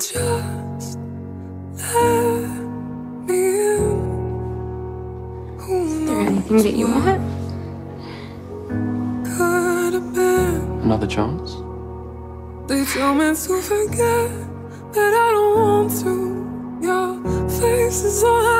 just let me in. Who there anything that you want? could have been? Another chance? They tell me to forget, but I don't want to. Your face is all I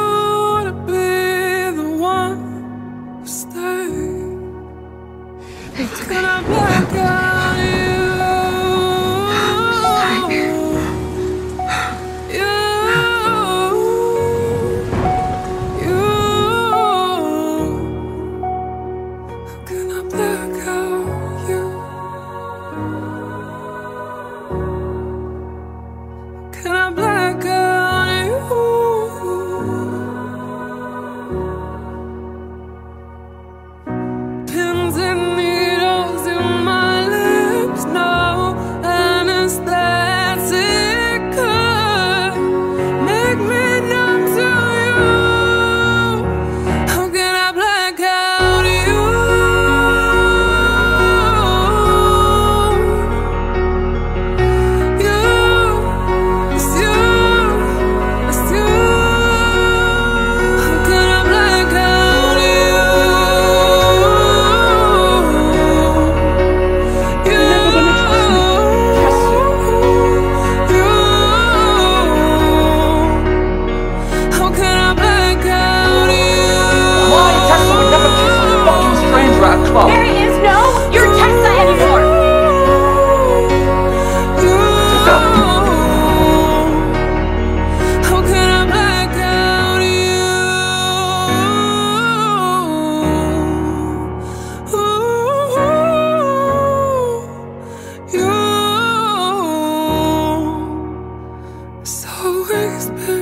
It's. I'm. You, you. I'm gonna black out you. Can I black out? There he is. no, you're Tessa anymore. It's always been